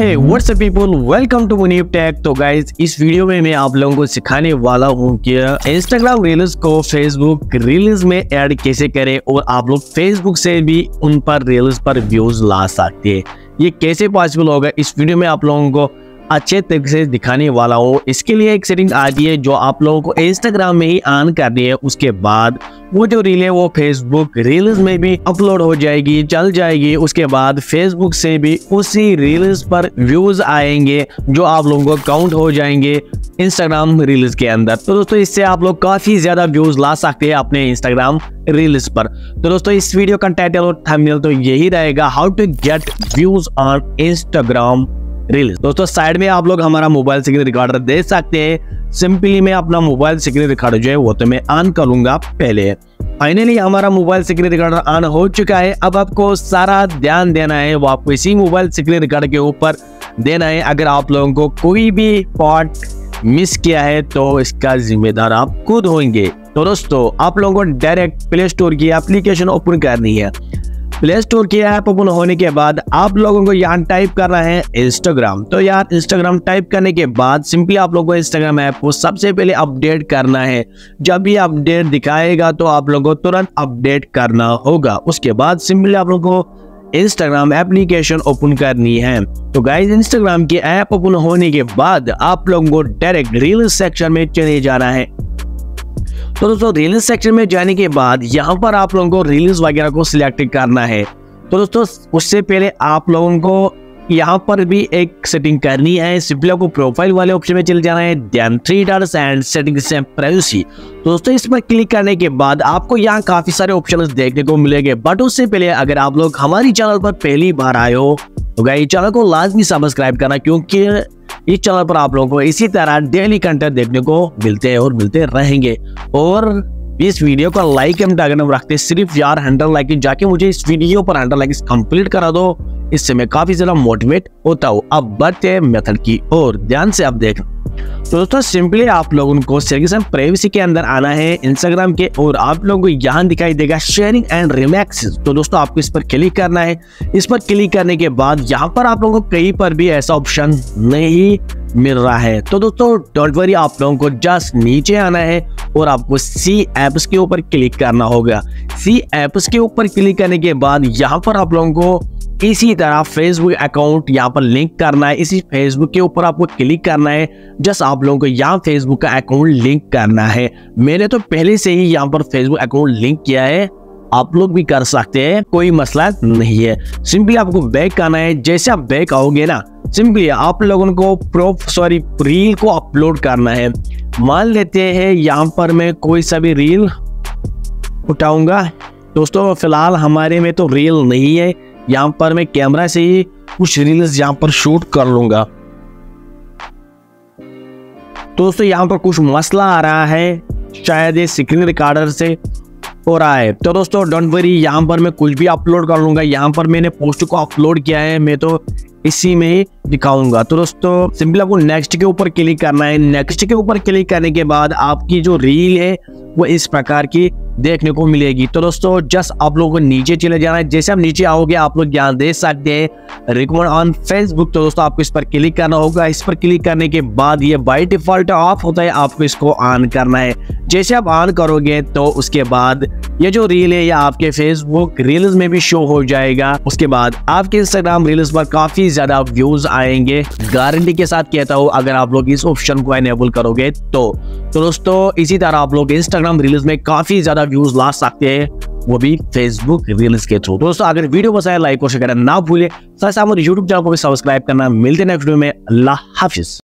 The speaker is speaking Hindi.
Hey what's up people welcome to Muneeb tech तो गाइज़ इस वीडियो में मैं आप लोगों को सिखाने वाला हूँ कि इंस्टाग्राम रील्स को फेसबुक रील्स में ऐड कैसे करें और आप लोग फेसबुक से भी उन पर रील्स पर व्यूज़ ला सकते हैं। ये कैसे पॉसिबल होगा, इस वीडियो में आप लोगों को अच्छे तरीके से दिखाने वाला हो। इसके लिए एक सेटिंग आती है जो आप लोगों को इंस्टाग्राम में ही ऑन करनी है। उसके बाद वो जो रील है वो फेसबुक रील्स में भी अपलोड हो जाएगी, चल जाएगी। उसके बाद फेसबुक से भी उसी रील्स पर व्यूज़ आएँगे, जो आप लोगों को काउंट हो जाएँगे इंस्टाग्राम रील्स के अंदर। तो दोस्तों, इससे आप लोग काफ़ी ज़्यादा व्यूज़ ला सकते हैं अपने इंस्टाग्राम रील्स पर। तो दोस्तों, इस वीडियो का टाइटल और थंबनेल तो यही रहेगा how to get views on Instagram reels दोस्तों साइड में आप लोग हमारा मोबाइल स्क्रीन रिकॉर्डर देख सकते हैं। सिंपली मैं अपना मोबाइल स्क्रीन रिकॉर्डर जो है, वो तो मैं ऑन करूँगा पहले। फाइनली हमारा मोबाइल स्क्रीन रिकॉर्डर ऑन हो चुका है। अब आपको सारा ध्यान देना है, वो आपको इसी मोबाइल स्क्रीन रिकॉर्डर के ऊपर देना है। अगर आप लोगों को कोई भी पार्ट मिस किया है तो इसका जिम्मेदार आप खुद होंगे। तो दोस्तों, आप लोगों को डायरेक्ट प्ले स्टोर की एप्लीकेशन ओपन करनी है। प्ले स्टोर की ऐप ओपन होने के बाद आप लोगों को यहाँ टाइप करना है इंस्टाग्राम तो यार इंस्टाग्राम टाइप करने के बाद सिंपली आप लोगों को इंस्टाग्राम ऐप को सबसे पहले अपडेट करना है। जब भी अपडेट दिखाएगा तो आप लोगों को तुरंत अपडेट करना होगा। उसके बाद सिंपली आप लोगों को इंस्टाग्राम एप्लीकेशन ओपन करनी है। तो गाइज़ इंस्टाग्राम की ऐप ओपन होने के बाद आप लोगों को डायरेक्ट रील सेक्शन में चले जाना है। तो दोस्तों रील्स सेक्शन में जाने के बाद यहाँ पर आप लोगों को रील्स वगैरह को सिलेक्ट करना है। तो दोस्तों, उससे पहले आप लोगों को यहाँ पर भी एक सेटिंग करनी है। सिंपली आपको प्रोफ़ाइल वाले ऑप्शन में चले जाना है then three dots and settings and privacy तो दोस्तों इस पर क्लिक करने के बाद आपको यहाँ काफ़ी सारे ऑप्शन देखने को मिलेंगे। बट उससे पहले अगर आप लोग हमारी चैनल पर पहली बार आए हो तो गाइस चैनल को लाजमी सब्सक्राइब करना, क्योंकि इस चैनल पर आप लोगों को इसी तरह डेली कंटेंट देखने को मिलते हैं और मिलते रहेंगे। और इस वीडियो का लाइक एंड टारगेट रखते सिर्फ़ यार हंड्रेड लाइक जाके मुझे इस वीडियो पर हंड्रेड लाइक कंप्लीट करा दो। इससे मैं काफ़ी ज़्यादा मोटिवेट होता हूँ। अब बढ़ते मेथड की और ध्यान से अब देख। तो दोस्तों सिंपली आप लोगों को सेटिंग प्राइवेसी के अंदर आना है इंस्टाग्राम के, और आप लोगों को यहाँ दिखाई देगा शेयरिंग एंड रिमैक्स तो दोस्तों, आपको इस पर क्लिक करना है। इस पर क्लिक करने के बाद यहाँ पर आप लोगों को कहीं पर भी ऐसा ऑप्शन नहीं मिल रहा है। तो दोस्तों डोंट वरी आप लोगों को जस्ट नीचे आना है, और आपको सी एप्स के ऊपर क्लिक करना होगा। सी एप्स के ऊपर क्लिक करने के बाद यहाँ पर आप लोगों को इसी तरह फेसबुक अकाउंट यहाँ पर लिंक करना है। इसी फेसबुक के ऊपर आपको क्लिक करना है, जस्ट आप लोगों को यहाँ फेसबुक का अकाउंट लिंक करना है। मैंने तो पहले से ही यहाँ पर फेसबुक अकाउंट लिंक किया है। आप लोग भी कर सकते हैं, कोई मसला नहीं है। सिंपली आपको बैक आना है। जैसे आप बैक आओगे ना सिंपली आप लोगों को प्रोफ सॉरी रील को अपलोड करना है। मान लेते हैं यहाँ पर मैं कोई सा भी रील उठाऊँगा। दोस्तों, फ़िलहाल हमारे में तो रील नहीं है। यहाँ पर मैं कैमरा से ही कुछ रील्स यहाँ पर शूट कर लूँगा। दोस्तों, यहाँ पर कुछ मसला आ रहा है। शायद ये स्क्रीन रिकॉर्डर से हो रहा है। तो दोस्तों डोंट वरी यहाँ पर मैं कुछ भी अपलोड कर लूँगा। यहाँ पर मैंने पोस्ट को अपलोड किया है, मैं तो इसी में ही दिखाऊँगा। तो दोस्तों, सिंपल आपको नेक्स्ट के ऊपर क्लिक करना है। नेक्स्ट के ऊपर क्लिक करने के बाद आपकी जो रील है, वो इस प्रकार की देखने को मिलेगी। तो दोस्तों, जस्ट आप लोगों को नीचे चले जाना है। जैसे आप नीचे आओगे, आप लोग ज्ञान दे सकते हैं रिकॉर्ड ऑन फेसबुक तो दोस्तों, आपको इस पर क्लिक करना होगा। इस पर क्लिक करने के बाद ये बाई डिफ़ॉल्ट ऑफ़ होता है। आपको इसको ऑन करना है। जैसे आप ऑन करोगे तो उसके बाद ये जो रील है या आपके फेसबुक रील्स में भी शो हो जाएगा। उसके बाद आपके इंस्टाग्राम रील्स पर काफ़ी ज़्यादा व्यूज़ आएँगे। गारंटी के साथ कहता हूँ अगर आप लोग इस ऑप्शन को एनेबल करोगे तो, तो दोस्तों इसी तरह आप लोग इंस्टाग्राम रील्स में काफ़ी ज़्यादा व्यूज़ ला सकते हैं। वो भी फेसबुक रील्स के थ्रू दोस्तों अगर वीडियो पसंद आए लाइक और शेयर करना ना भूले। साथ हमारे यूट्यूब चैनल को भी सब्सक्राइब करना। मिलते नेक्स्ट वीडियो में। अल्लाह हाफिज।